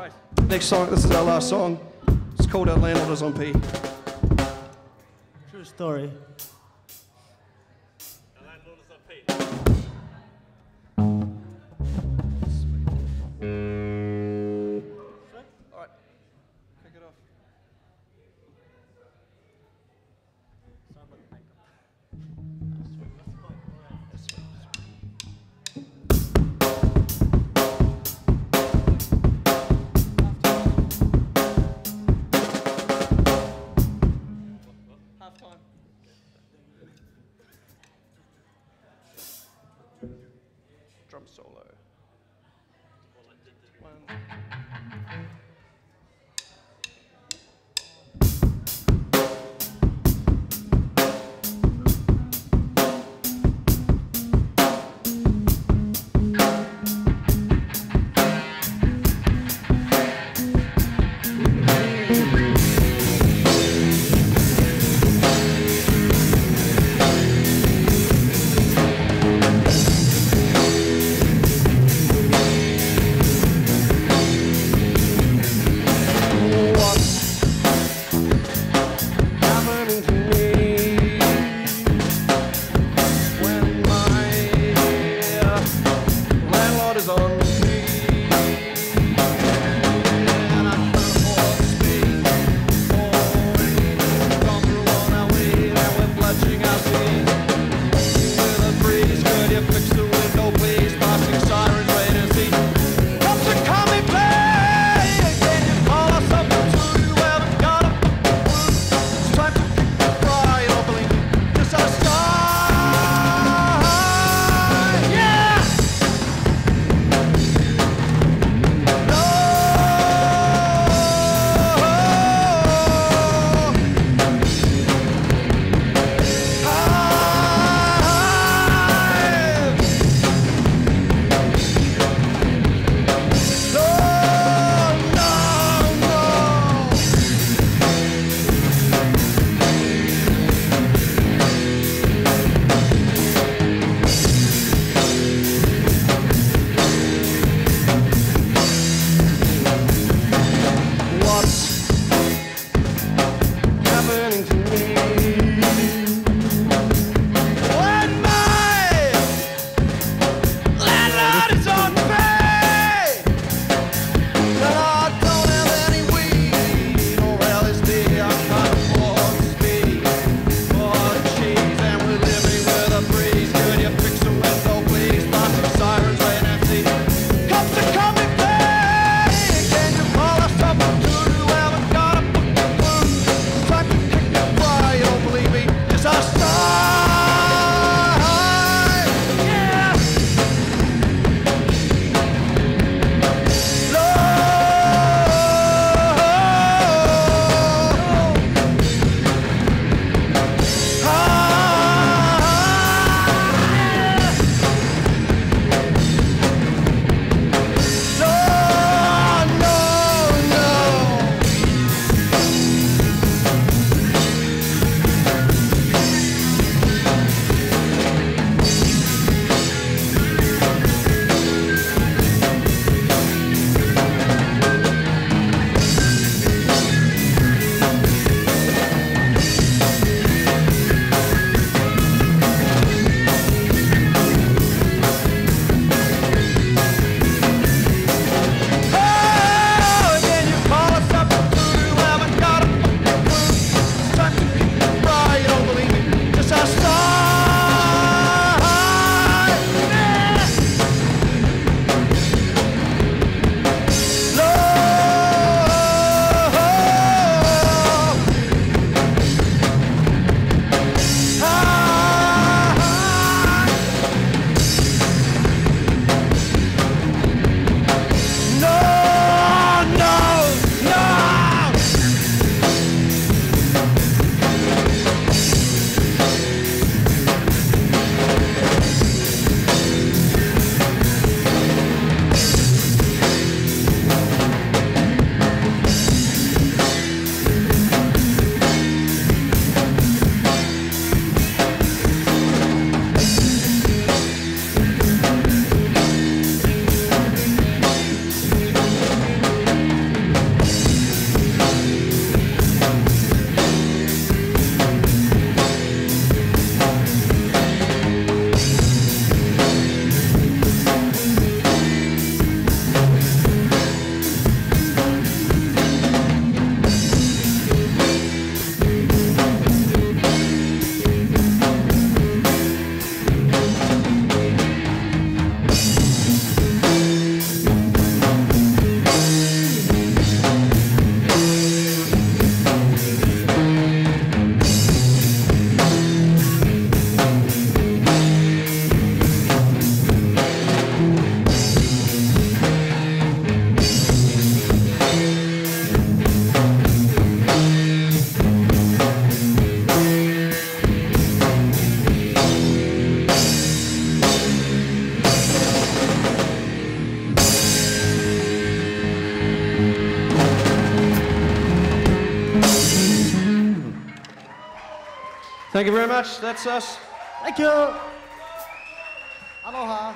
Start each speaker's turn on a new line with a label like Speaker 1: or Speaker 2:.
Speaker 1: right. Next song. This is our last song. It's called "Our Landlord Is on P."
Speaker 2: True story.
Speaker 1: Solo. Thank you very much. That's us.
Speaker 2: Thank you. Aloha.